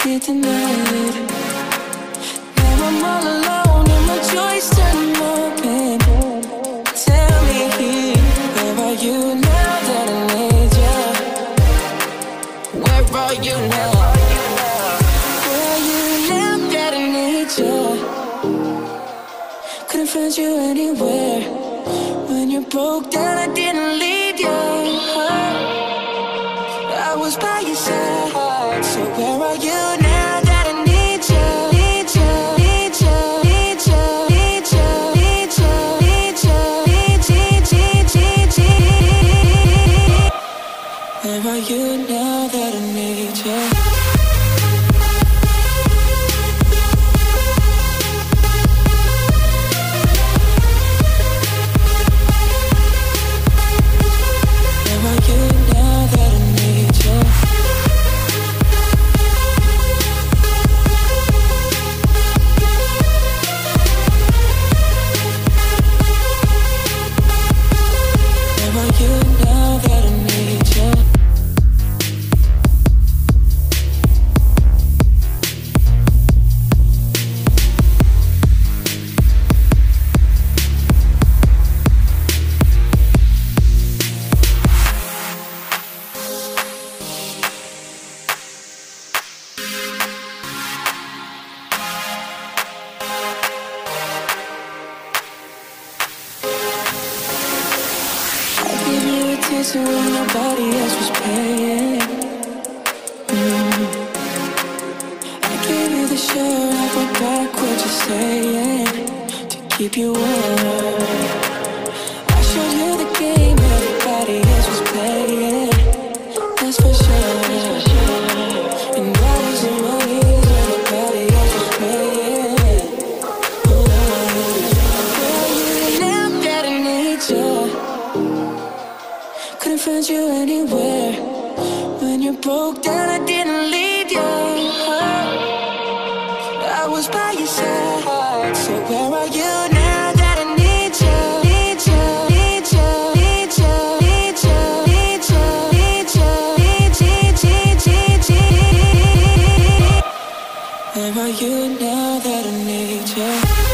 can't Now I'm all alone and my joys turning open Tell me, where are you now that I need you? Where are you now? Where are you now that I need you? Couldn't find you anywhere When you broke down chasing when nobody else was paying. Mm. I gave you the shirt, I go back what you're saying to keep you warm. find you anywhere. When you broke down, I didn't leave you. I was by your side. So where are you now that I need you? Need you, need you, need you, need you, need you, need you, need you. Where are you now that I need you?